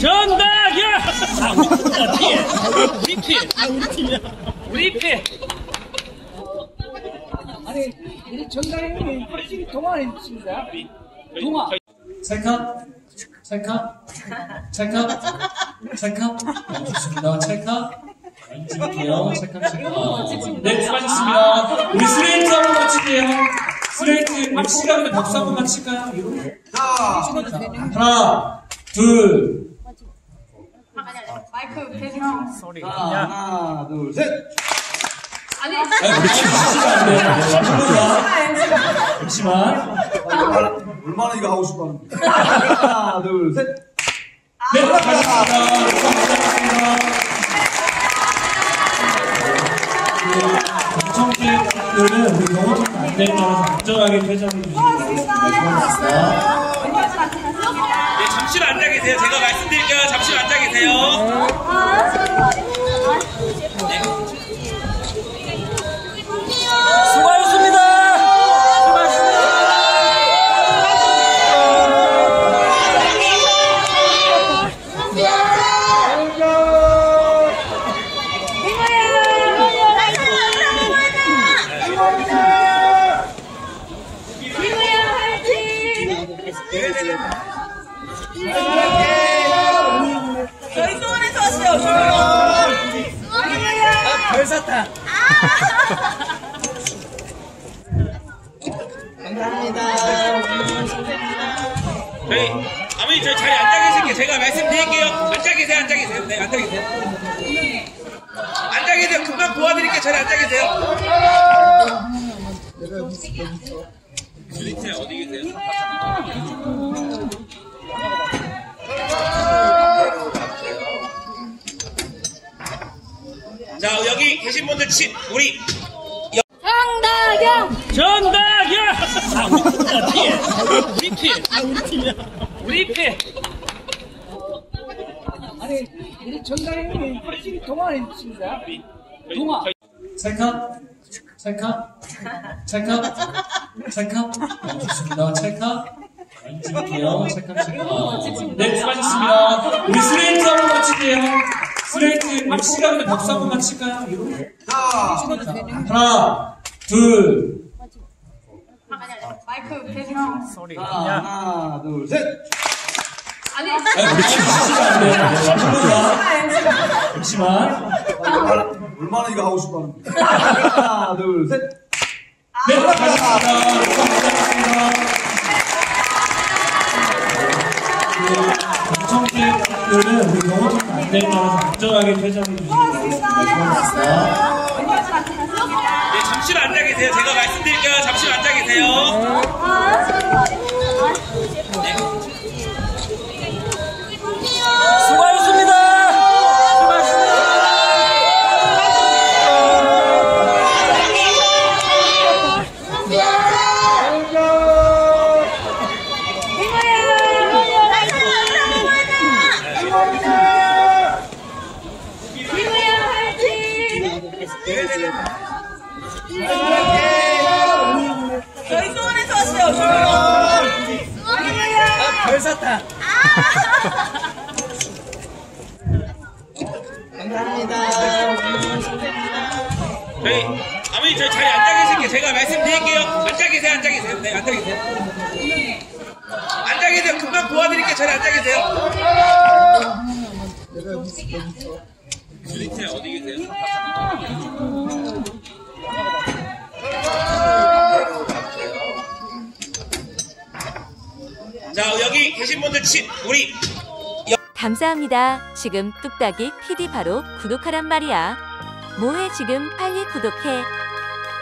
전다경 전다경! 아, 우리 팀! 우리 팀! 우리 팀! 아니, 우리 전당님이 확실히 동안에 있습니다. 동안. 찰칵, 찰칵, 찰칵, 찰칵. 좋습니다. 찰칵. 앉을게요. 찰칵, 찰칵. 네, 수고하셨습니다. 우리 스레이트 한번 맞힐게요. 스레이트, MC가 근데 박수 한번 맞힐까요? 이거? 하나, 둘. 마이크 계속 소리. 하나, 둘, 셋. 아니 아, 우리 MC가 안 돼요. 잠시만. 얼마나 이거 하고 싶어 하는데. 하나, 둘, 셋. 네, 수고하셨습니다. 수고하셨습니다. 시청자들은 우리 영어 좀 안될 따라서 안전하게 퇴장해 주시기 바랍니다. 고맙습니다. 네, 잠시만 앉아 계세요. 제가 말씀드릴게요. 잠시만 앉아 계세요. 수 수원. 별사탕. 저희, 아버님, 저희 자리에 앉아 계실게요. 제가 말씀드릴게요. 앉아 계세요, 앉아 계세요. 네, 앉아 계세요. 앉아 계세요. 금방 도와드릴게요. 자리에 앉아 계세요. 밑에 어디 계세요? 자, 여기 계신 분들 치, 우리 전다경 전다경! 아, 우리 팀! 우리 팀! 우리 팀! 아니, 우리 전당님이 확실히 동안에 있습니다. 동안. 찰칵, 찰칵, 찰칵, 찰칵. 좋습니다. 찰칵. 앉을게요. 찰칵, 찰칵. 네, 수고하셨습니다. 우리 스레이트 한번 맞힐게요. 슬레이트, MC가 근데 박수 한번 맞힐까요? 이거? 하나, 둘. 마이크 계속 소리. 하나, 둘, 셋. 아니 아, 우리 돼요. 잠시만. 얼마나 이거 하고 싶어 하는데. 하나, 둘, 셋. 네, 수고하셨습니다. 수고하셨습니다. 시청 자들은 우리 영어 좀 안될 따라서 안전하게 퇴장해 주시기 바랍니다. 고맙습니다. 네, 잠시만 앉아 계세요. 제가 말씀드릴게요. 잠시만 앉아 계세요. 별사탕. 저희, 아버님, 저희 자리에 앉아 계실게요. 제가 말씀드릴게요. 앉아 계세요, 앉아 계세요. 네, 앉아 계세요. 앉아 계세요. 금방 도와드릴게요. 자리에 앉아 계세요. 밑에 어디 계세요? 자, 여기 계신 분들 치, 우리 감사합니다. 지금 뚝딱이 PD 바로 구독하란 말이야. 뭐해 지금 빨리 구독해.